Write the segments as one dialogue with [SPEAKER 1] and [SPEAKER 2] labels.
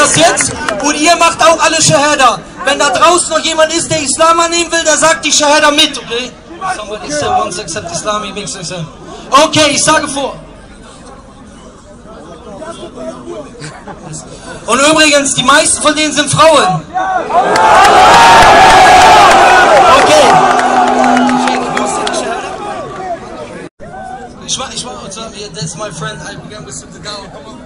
[SPEAKER 1] das jetzt und ihr macht auch alle Shahada. Wenn da draußen noch jemand ist, der Islam annehmen will, der sagt die Shahada mit, okay? Okay, ich sage vor. Und übrigens, die meisten von denen sind Frauen. Okay. Ich war, ich war, that's my friend. I began with the. Come on.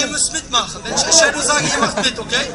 [SPEAKER 1] Ihr müsst mitmachen. Wenn ich Shadow sage, ihr macht mit, okay?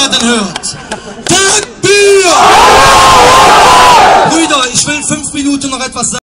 [SPEAKER 1] werden hört. Bier! Brüder, ich will fünf Minuten noch etwas sagen.